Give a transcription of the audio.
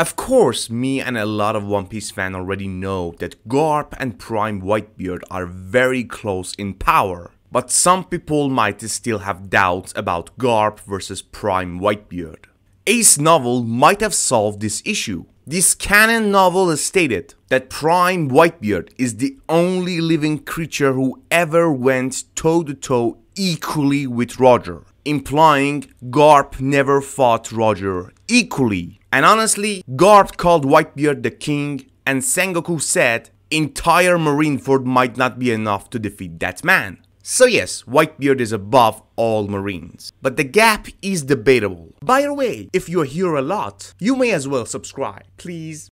Of course, me and a lot of One Piece fans already know that Garp and Prime Whitebeard are very close in power. But some people might still have doubts about Garp versus Prime Whitebeard. Ace novel might have solved this issue. This canon novel has stated that Prime Whitebeard is the only living creature who ever went toe to toe equally with Roger, implying Garp never fought Roger equally. And honestly, Garp called Whitebeard the king, and Sengoku said entire Marineford might not be enough to defeat that man. So yes, Whitebeard is above all Marines. But the gap is debatable. By the way, if you're here a lot, you may as well subscribe. Please.